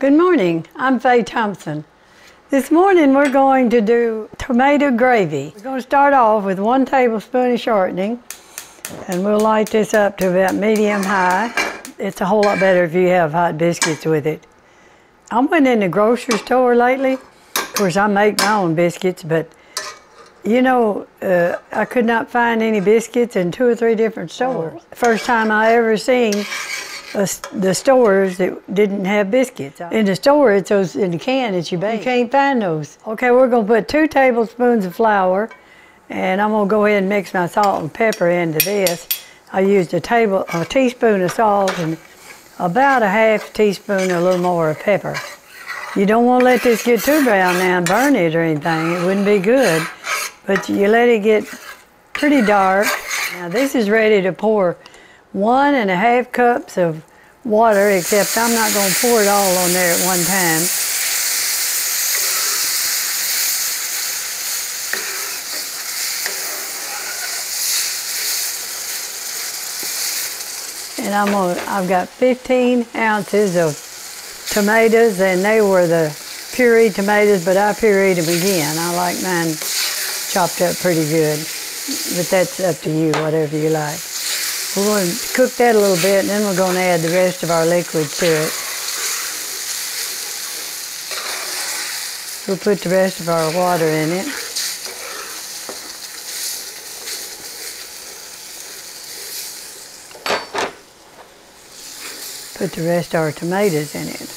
Good morning. I'm Faye Thompson. This morning we're going to do tomato gravy. We're going to start off with one tablespoon of shortening and we'll light this up to about medium high. It's a whole lot better if you have hot biscuits with it. I went in the grocery store lately. Of course, I make my own biscuits, but you know, uh, I could not find any biscuits in two or three different stores. First time I ever seen the stores that didn't have biscuits. In the store, it's those in the can that you bake. You can't find those. Okay, we're gonna put two tablespoons of flour, and I'm gonna go ahead and mix my salt and pepper into this. I used a table, a teaspoon of salt and about a half teaspoon, a little more of pepper. You don't want to let this get too brown now and burn it or anything. It wouldn't be good. But you let it get pretty dark. Now this is ready to pour one and a half cups of water, except I'm not going to pour it all on there at one time. And I'm gonna, I've got 15 ounces of tomatoes, and they were the pureed tomatoes, but I pureed them again. I like mine chopped up pretty good, but that's up to you, whatever you like. We're going to cook that a little bit and then we're going to add the rest of our liquid to it. We'll put the rest of our water in it. Put the rest of our tomatoes in it.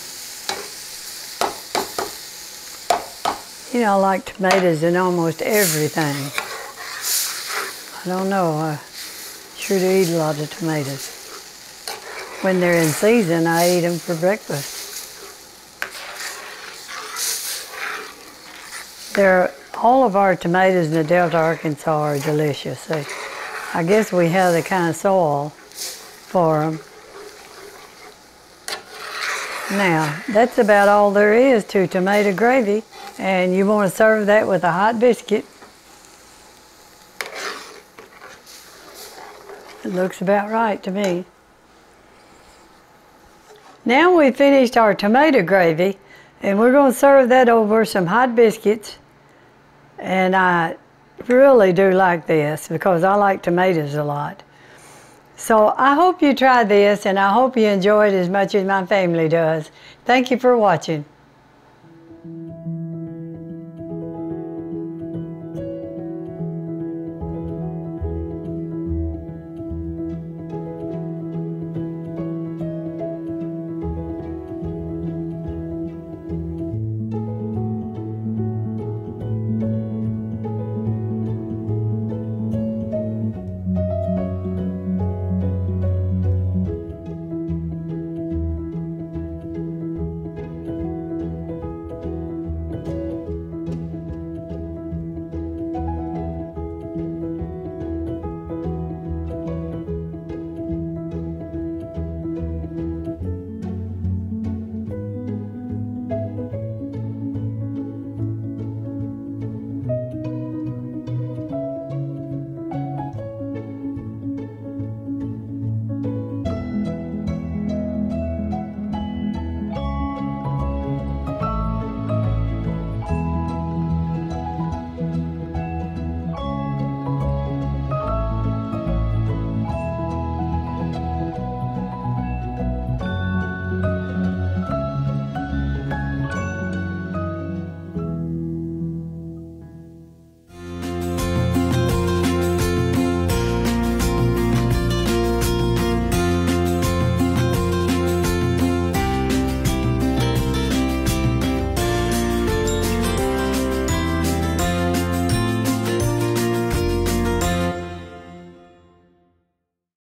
You know, I like tomatoes in almost everything. I don't know. I, Sure do eat a lot of tomatoes. When they're in season, I eat them for breakfast. They're, all of our tomatoes in the Delta, Arkansas are delicious. They, I guess we have the kind of soil for them. Now, that's about all there is to tomato gravy. And you want to serve that with a hot biscuit It looks about right to me. Now we've finished our tomato gravy and we're going to serve that over some hot biscuits. And I really do like this because I like tomatoes a lot. So I hope you try this and I hope you enjoy it as much as my family does. Thank you for watching.